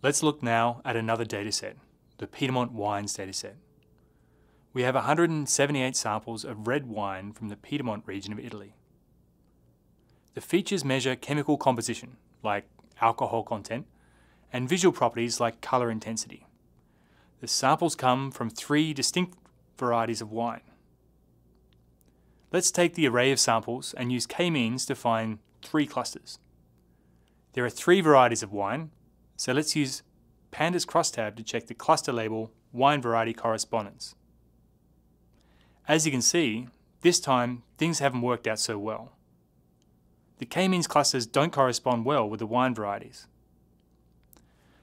Let's look now at another dataset, the Piedmont Wines dataset. We have 178 samples of red wine from the Piedmont region of Italy. The features measure chemical composition, like alcohol content, and visual properties like colour intensity. The samples come from three distinct varieties of wine. Let's take the array of samples and use k-means to find three clusters. There are three varieties of wine, so let's use Pandas crosstab to check the cluster label wine variety correspondence. As you can see, this time things haven't worked out so well. The k-means clusters don't correspond well with the wine varieties.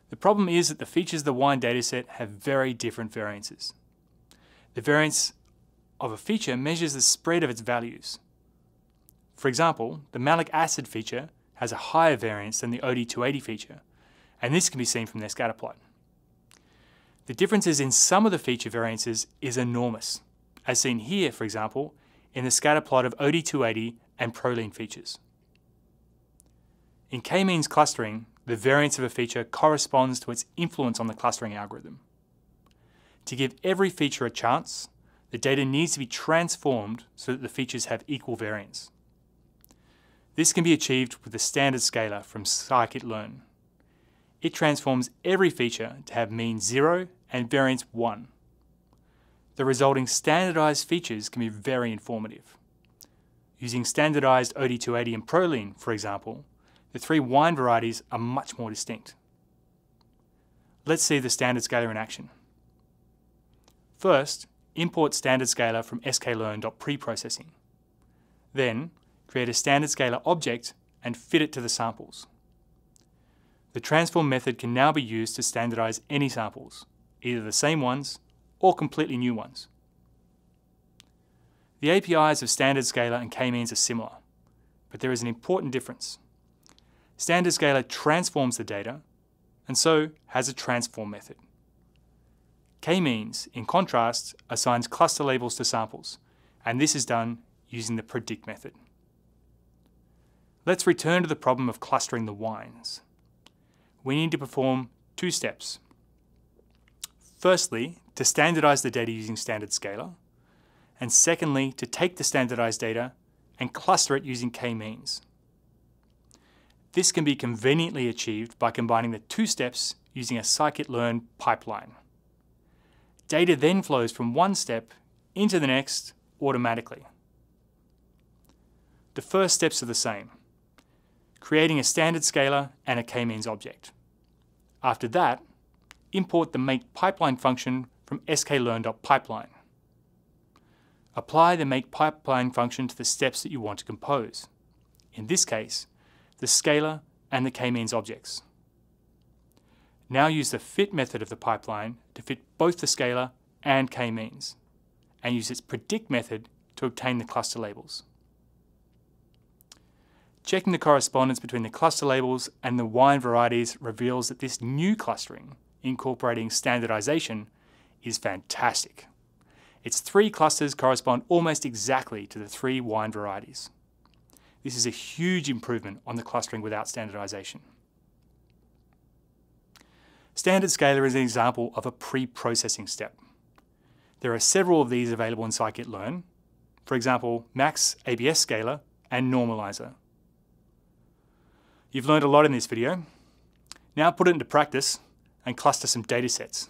The problem is that the features of the wine dataset have very different variances. The variance of a feature measures the spread of its values. For example, the malic acid feature has a higher variance than the OD280 feature, and this can be seen from their scatter plot. The differences in some of the feature variances is enormous, as seen here, for example, in the scatter plot of OD280 and proline features. In k-means clustering, the variance of a feature corresponds to its influence on the clustering algorithm. To give every feature a chance, the data needs to be transformed so that the features have equal variance. This can be achieved with the standard scaler from scikit-learn. It transforms every feature to have mean 0 and variance 1. The resulting standardized features can be very informative. Using standardized OD280 and Proline, for example, the three wine varieties are much more distinct. Let's see the standard scaler in action. First, import standard scaler from sklearn.preprocessing. Then, create a standard scaler object and fit it to the samples. The transform method can now be used to standardize any samples, either the same ones or completely new ones. The APIs of standard scaler and k-means are similar, but there is an important difference. Standard scaler transforms the data, and so has a transform method. K-means, in contrast, assigns cluster labels to samples, and this is done using the predict method. Let's return to the problem of clustering the wines. We need to perform two steps. Firstly, to standardize the data using standard scaler, and secondly, to take the standardized data and cluster it using k-means. This can be conveniently achieved by combining the two steps using a scikit-learn pipeline. Data then flows from one step into the next automatically. The first steps are the same, creating a standard scaler and a k-means object. After that, import the make pipeline function from sklearn.pipeline. Apply the make pipeline function to the steps that you want to compose. In this case, the scaler and the k-means objects. Now use the fit method of the pipeline to fit both the scaler and k-means, and use its predict method to obtain the cluster labels. Checking the correspondence between the cluster labels and the wine varieties reveals that this new clustering, incorporating standardization, is fantastic. Its three clusters correspond almost exactly to the three wine varieties. This is a huge improvement on the clustering without standardization. Standard scaler is an example of a pre-processing step. There are several of these available in scikit-learn, for example, max ABS scaler and normalizer. You've learned a lot in this video. Now put it into practice and cluster some datasets.